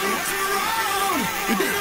Get around!